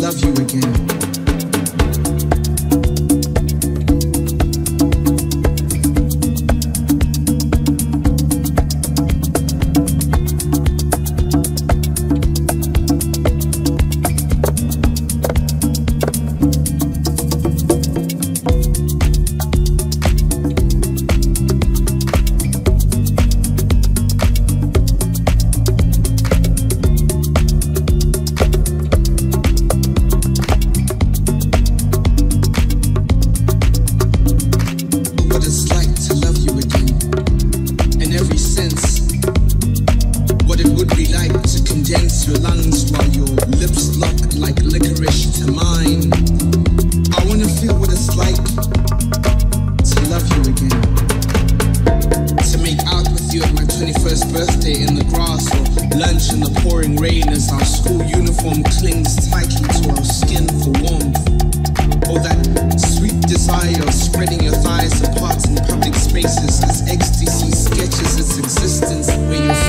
love you again. lunch in the pouring rain as our school uniform clings tightly to our skin for warmth. Or that sweet desire of spreading your thighs apart in public spaces as ecstasy sketches its existence where you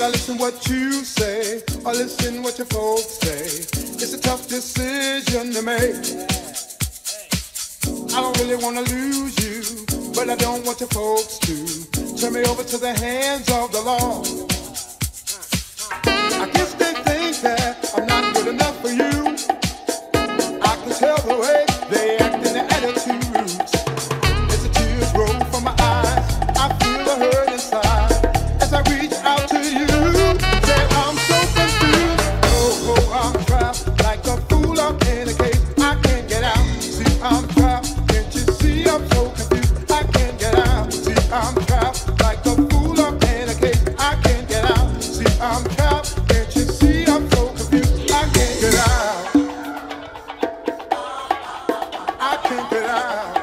Should I listen what you say or listen what your folks say? It's a tough decision to make. I don't really wanna lose you, but I don't want your folks to turn me over to the hands of the law. I guess they think that I'm not good enough for you. I can tell the way they can't get.